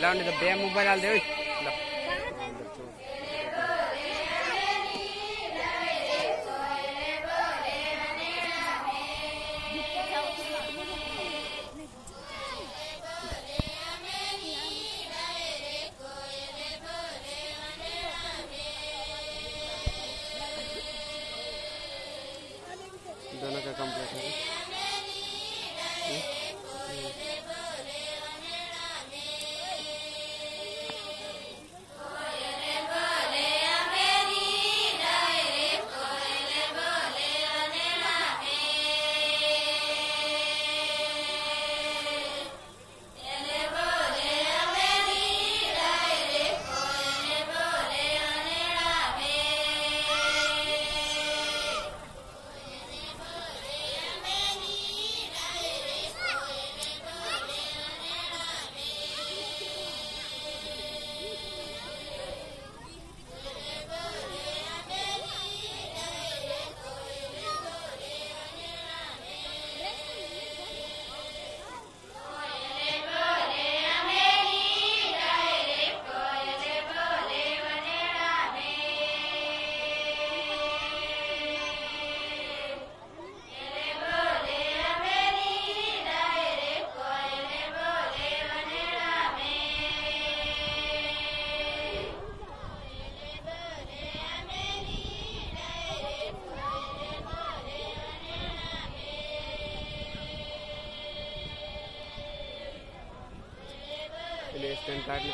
lá onde o BM mobile aldeia el estancarlo.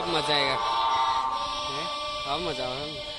अब मजा आएगा हैं? अब मजा आएगा